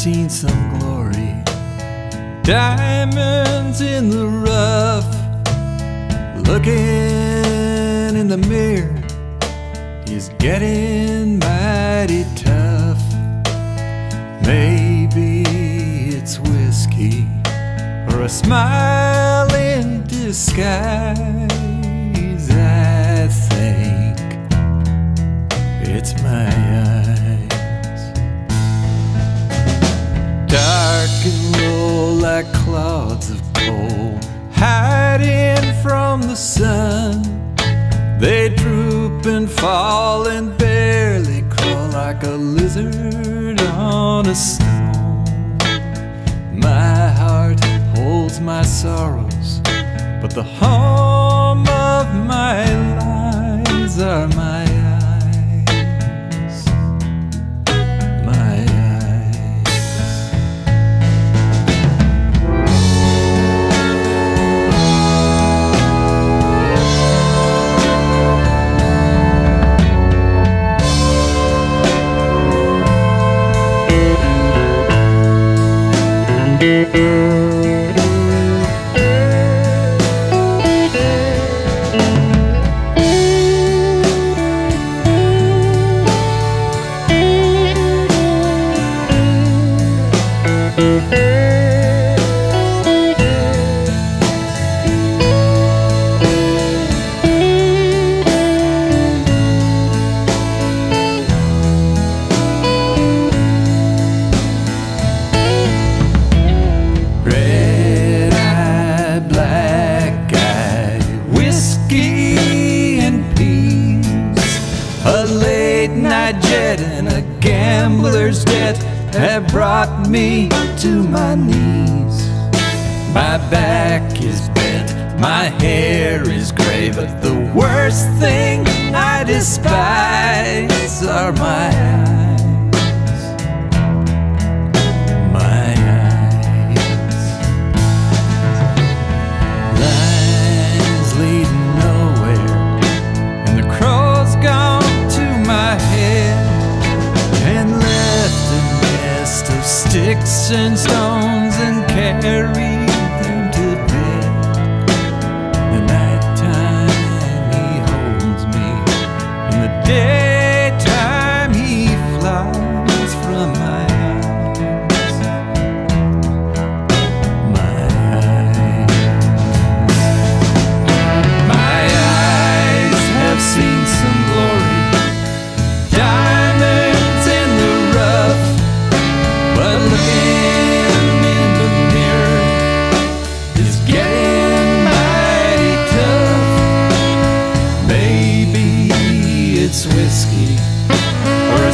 seen some glory. Diamonds in the rough. Looking in the mirror is getting mighty tough. Maybe it's whiskey or a smile in disguise. I think it's my coal, hiding from the sun. They droop and fall and barely crawl like a lizard on a stone. My heart holds my sorrows, but the home of my lies are my Red gambler's debt have brought me to my knees. My back is bent, my hair is gray, but the worst thing I despise are my sticks and stones and carried